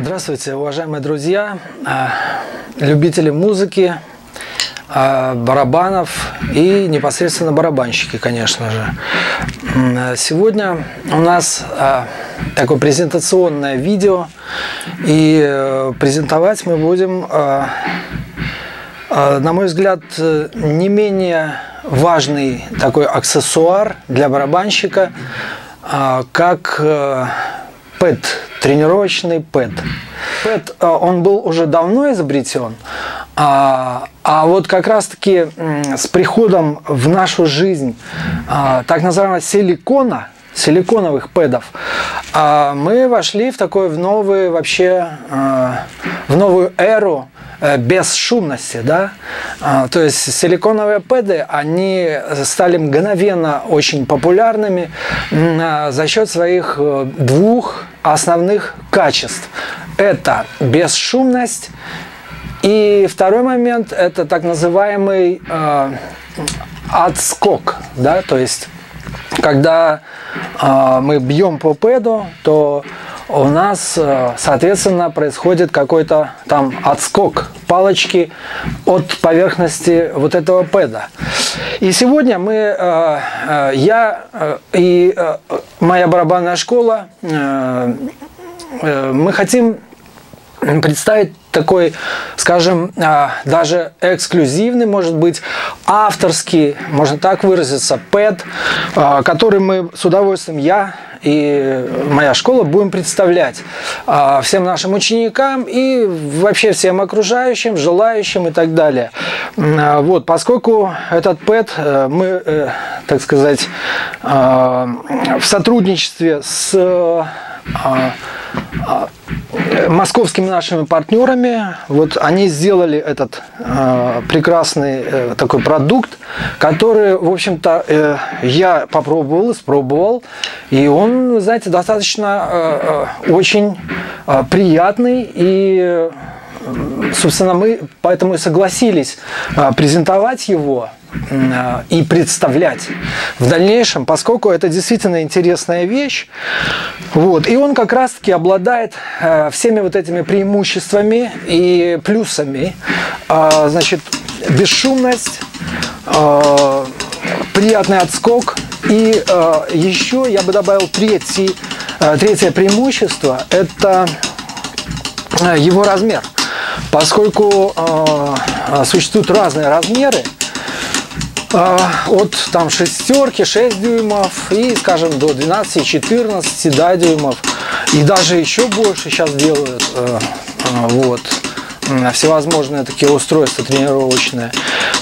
Здравствуйте, уважаемые друзья, а, любители музыки, а, барабанов и непосредственно барабанщики, конечно же. Сегодня у нас такое презентационное видео, и э, презентовать мы будем, на мой взгляд, не менее важный такой аксессуар для барабанщика, как э, ПЭТ, тренировочный ПЭТ. ПЭТ, э, он был уже давно изобретен, а, а вот как раз-таки с приходом в нашу жизнь а, так называемого силикона, силиконовых пэдов, а, мы вошли в такой в новый вообще, в новую эру Э, бесшумности, да, а, то есть силиконовые пэды, они стали мгновенно очень популярными а, за счет своих двух основных качеств. Это бесшумность и второй момент – это так называемый э, отскок, да, то есть когда э, мы бьем по пэду, то у нас, э, соответственно, происходит какой-то там отскок палочки от поверхности вот этого пэда. И сегодня мы, э, э, я и моя барабанная школа, мы хотим представить такой, скажем, даже эксклюзивный, может быть, авторский, можно так выразиться, пэд, который мы с удовольствием, я и моя школа будем представлять а, всем нашим ученикам и вообще всем окружающим, желающим и так далее. А, вот, поскольку этот ПЭТ э, мы, э, так сказать, а, в сотрудничестве с московскими нашими партнерами. Вот они сделали этот прекрасный э, такой продукт, который, в общем-то, э, я попробовал, испробовал, и он, знаете, достаточно э, очень приятный и собственно, мы поэтому и согласились презентовать его и представлять в дальнейшем, поскольку это действительно интересная вещь. Вот. И он как раз-таки обладает э, всеми вот этими преимуществами и плюсами. Э, значит, бесшумность, приятный отскок. И еще я бы добавил третий, третье преимущество – это его размер. Поскольку существуют разные размеры, а, от там шестерки, 6 дюймов и, скажем, до 12-14 да, дюймов. И даже еще больше сейчас делают. Э, э, вот всевозможные такие устройства тренировочные.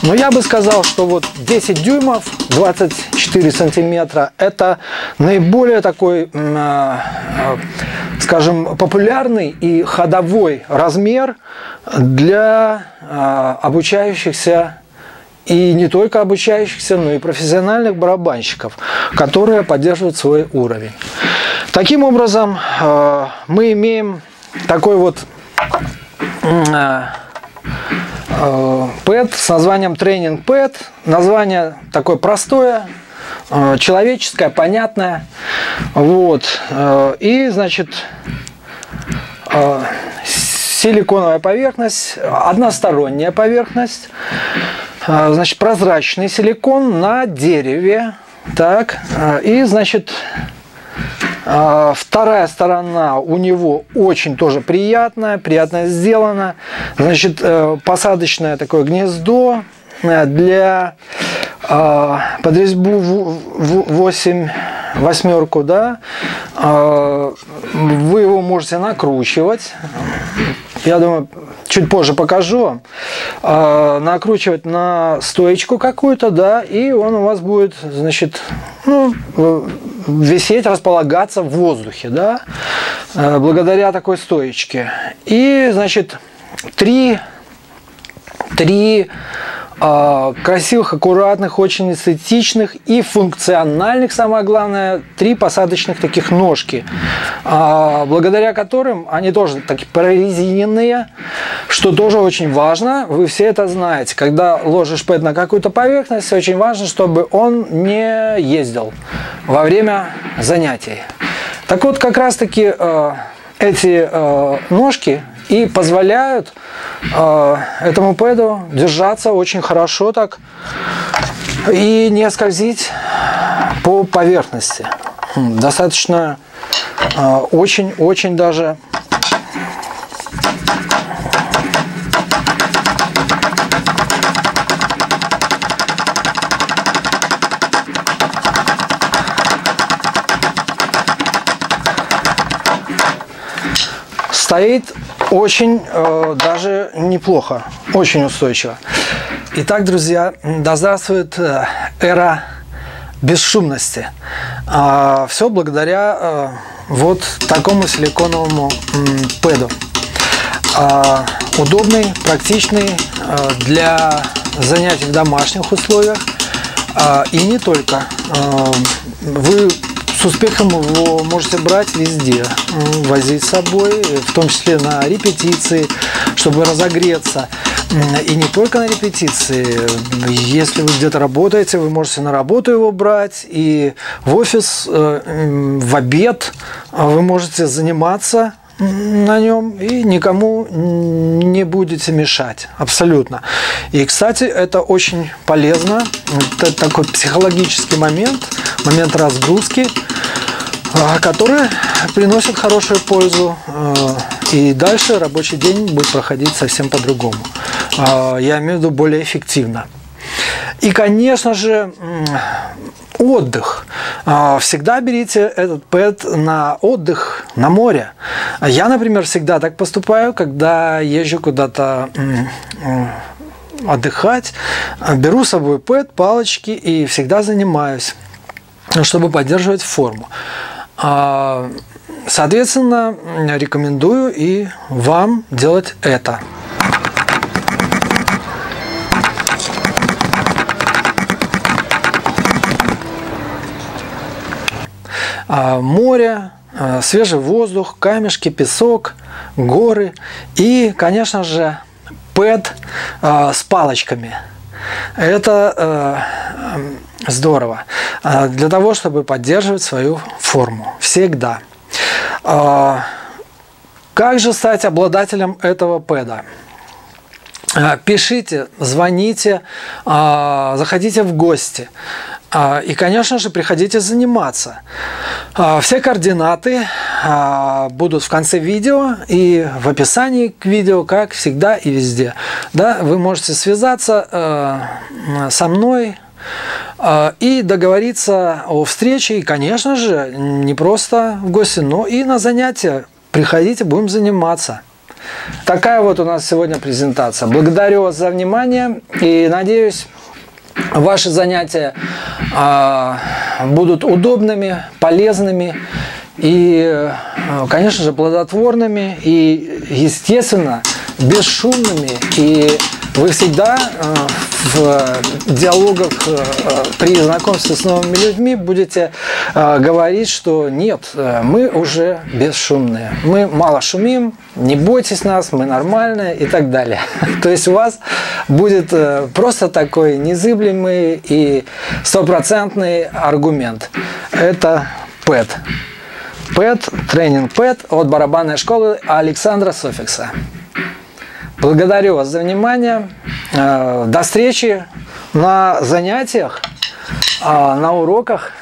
Но я бы сказал, что вот 10 дюймов, 24 сантиметра, это наиболее такой, э, скажем, популярный и ходовой размер для обучающихся и не только обучающихся, но и профессиональных барабанщиков, которые поддерживают свой уровень. Таким образом, э, мы имеем такой вот э, э, пэт с названием тренинг пэт. Название такое простое, человеческое, понятное. Вот. И, значит, силиконовая поверхность, односторонняя поверхность. А, значит, прозрачный силикон на дереве. Так, а, и, значит, а, вторая сторона у него очень тоже приятная, приятно сделана. Значит, э, посадочное такое гнездо э, для под резьбу 8 восьмерку, да, вы его можете накручивать. Я думаю, чуть позже покажу. Накручивать на стоечку какую-то, да, и он у вас будет, значит, ну, висеть, располагаться в воздухе, да, благодаря такой стоечке. И, значит, три, три а, красивых, аккуратных, очень эстетичных и функциональных, самое главное, три посадочных таких ножки, а, благодаря которым они тоже такие прорезиненные, что тоже очень важно, вы все это знаете. Когда ложишь пэт на какую-то поверхность, очень важно, чтобы он не ездил во время занятий. Так вот, как раз таки а, эти э, ножки и позволяют э, этому пэду держаться очень хорошо так и не скользить по поверхности. Достаточно очень-очень э, даже стоит очень э, даже неплохо, очень устойчиво. Итак, друзья, да здравствует э, эра бесшумности. А, все благодаря э, вот такому силиконовому пэду. А, удобный, практичный э, для занятий в домашних условиях. А, и не только. Вы с успехом его можете брать везде, возить с собой, в том числе на репетиции, чтобы разогреться. И не только на репетиции. Если вы где-то работаете, вы можете на работу его брать, и в офис, э, в обед вы можете заниматься на нем и никому не будете мешать. Абсолютно. И, кстати, это очень полезно. Это такой психологический момент, момент разгрузки, а, который приносит хорошую пользу. А, и дальше рабочий день будет проходить совсем по-другому. А, я имею в виду более эффективно. И, конечно же, отдых. А, всегда берите этот пэт на отдых на море. Я, например, всегда так поступаю, когда езжу куда-то отдыхать, беру с собой пэт, палочки и всегда занимаюсь, чтобы поддерживать форму. А, соответственно, рекомендую и вам делать это. Море, а, свежий воздух, камешки, песок, горы и, конечно же, пэт а, с палочками. Это здорово. Для того, чтобы поддерживать свою форму. Всегда. Как же стать обладателем этого пэда? Пишите, звоните, заходите в гости. А, и, конечно же, приходите заниматься. А, все координаты а, будут в конце видео и в описании к видео, как всегда и везде. Да, вы можете связаться со мной и договориться о встрече. И, конечно же, не просто в гости, но и на занятия. Приходите, будем заниматься. Такая вот у нас сегодня презентация. Благодарю вас за внимание и надеюсь, ваши занятия а, будут удобными, полезными и, а, конечно же, плодотворными и, естественно, бесшумными. И вы всегда а, в диалогах при знакомстве с новыми людьми будете говорить, что нет, мы уже бесшумные, мы мало шумим, не бойтесь нас, мы нормальные и так далее. То есть у вас будет э, просто такой незыблемый и стопроцентный аргумент. Это ПЭТ. ПЭТ, тренинг ПЭТ от барабанной школы Александра Софикса. Благодарю вас за внимание. Э, до встречи на занятиях, э, на уроках.